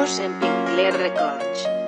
Dos en Pincler Records.